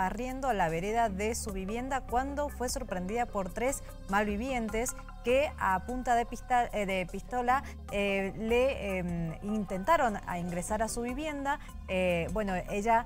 barriendo la vereda de su vivienda cuando fue sorprendida por tres malvivientes que a punta de, eh, pistola eh, le em, intentaron ingresar a su vivienda. Eh, bueno, ella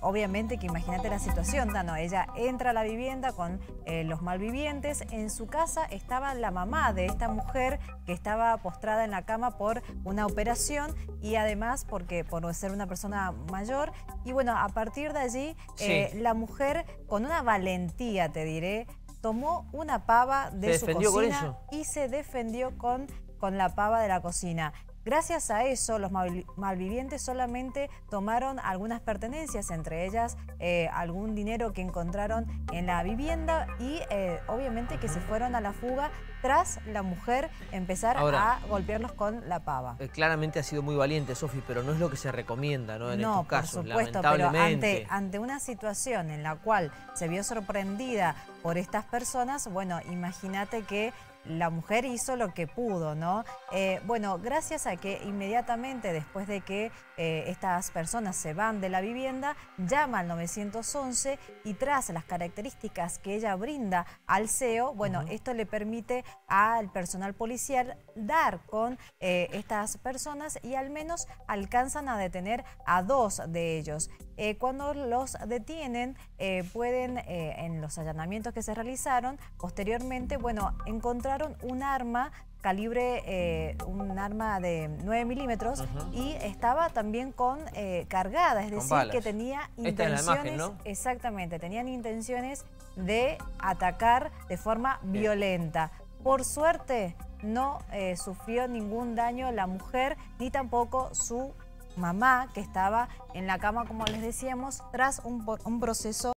Obviamente que imagínate la situación, Dano. Ella entra a la vivienda con eh, los malvivientes. En su casa estaba la mamá de esta mujer que estaba postrada en la cama por una operación y además porque por ser una persona mayor. Y bueno, a partir de allí, eh, la mujer con una valentía, te diré, tomó una pava de su cocina y se defendió con, con la pava de la cocina. Gracias a eso, los malvivientes solamente tomaron algunas pertenencias, entre ellas eh, algún dinero que encontraron en la vivienda y eh, obviamente que se fueron a la fuga tras la mujer empezar a golpearlos con la pava. Eh, claramente ha sido muy valiente, Sofi, pero no es lo que se recomienda ¿no? en no, estos casos, por supuesto, Pero ante, ante una situación en la cual se vio sorprendida por estas personas, bueno, imagínate que la mujer hizo lo que pudo, ¿no? Eh, bueno, gracias a que inmediatamente después de que eh, estas personas se van de la vivienda, llama al 911 y tras las características que ella brinda al CEO, bueno, esto le permite al personal policial dar con eh, estas personas y al menos alcanzan a detener a dos de ellos. cuando los detienen, pueden, en los allanamientos que se realizaron, posteriormente, bueno, encontrar un arma calibre, eh, un arma de 9 milímetros y estaba también con eh, cargada, es decir, que tenía intenciones, exactamente, tenían intenciones de atacar de forma violenta. Por suerte no eh, sufrió ningún daño la mujer ni tampoco su mamá que estaba en la cama, como les decíamos, tras un proceso